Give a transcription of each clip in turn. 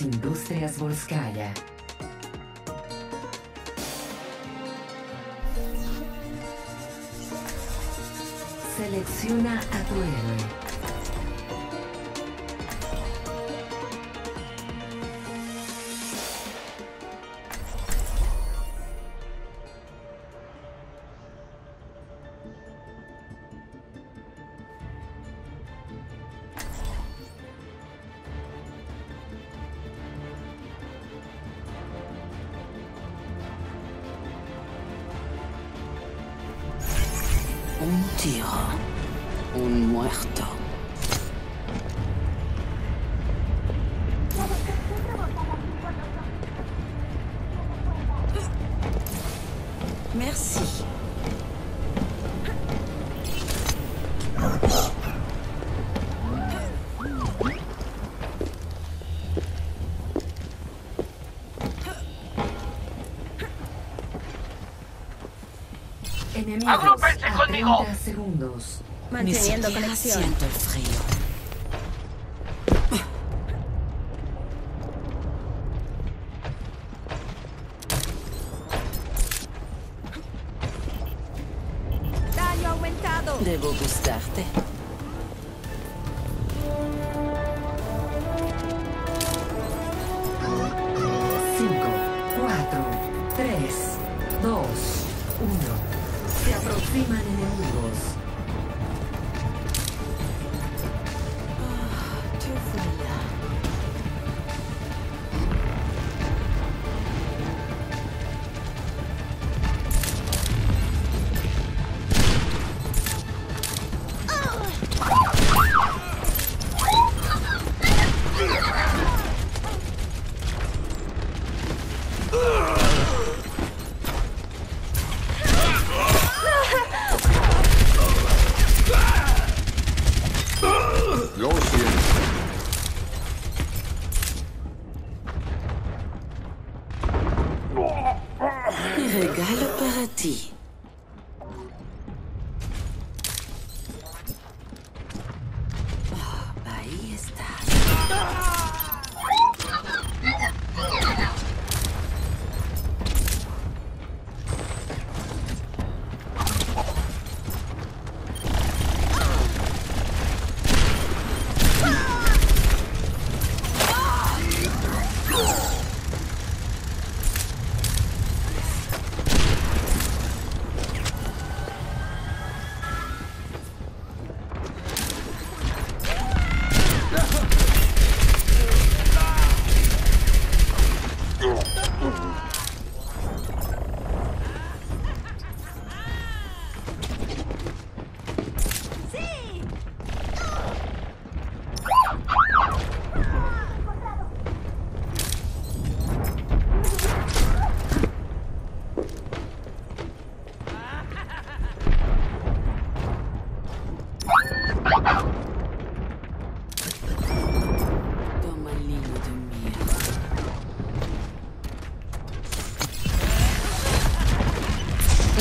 Industrias Volskaya. Selecciona a tu héroe. Un muerto. Enemigos ¡Agrúpense a conmigo! 30 segundos. Ni Manteniendo conexión. siento el frío. Daño aumentado. Debo gustarte. Se aproximan enemigos. Te Al paradis. Oh,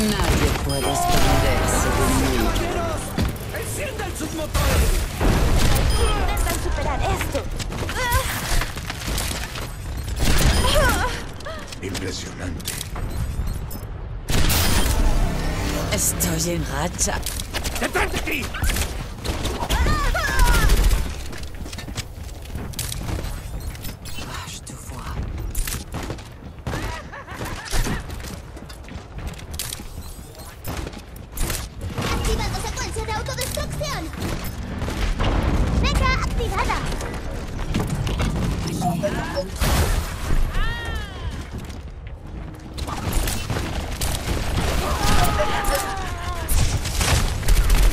Nadie puede esconderse de mí. Intentan superar esto. Impresionante. Estoy en racha. ¡Detrás de ti!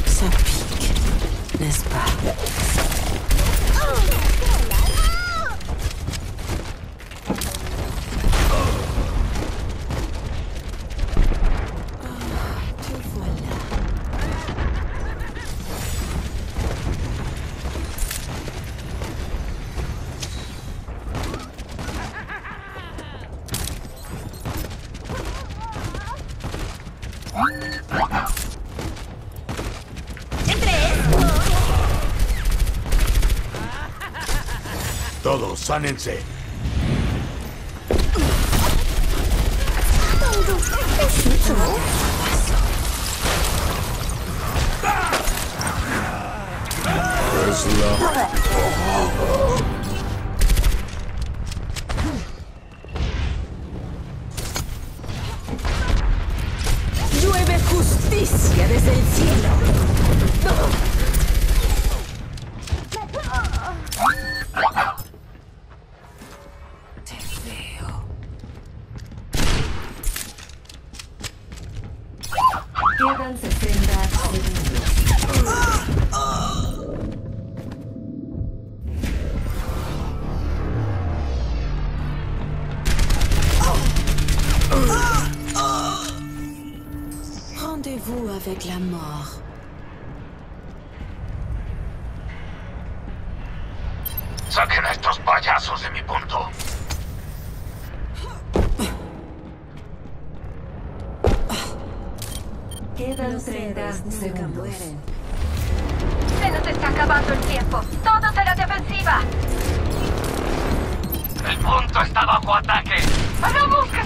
Ça pique, n'est-ce pas? ¡Sánense! Llueve justicia desde el cielo. Quedan 60 segundos. Rendez-vous avec la mort. Saquen a estos payasos de mi punto. Quedan 30 Nunca segundos. Se nos está acabando el tiempo. Todos a la defensiva. El punto está bajo ataque. Hagamos que se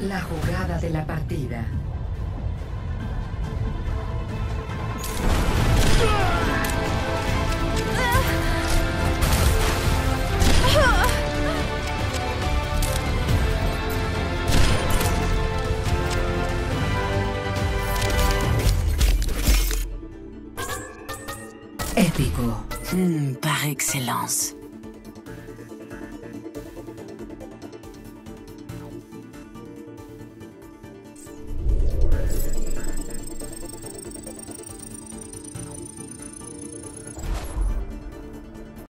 La jugada de la partida. Épico. Hmm, par excellence.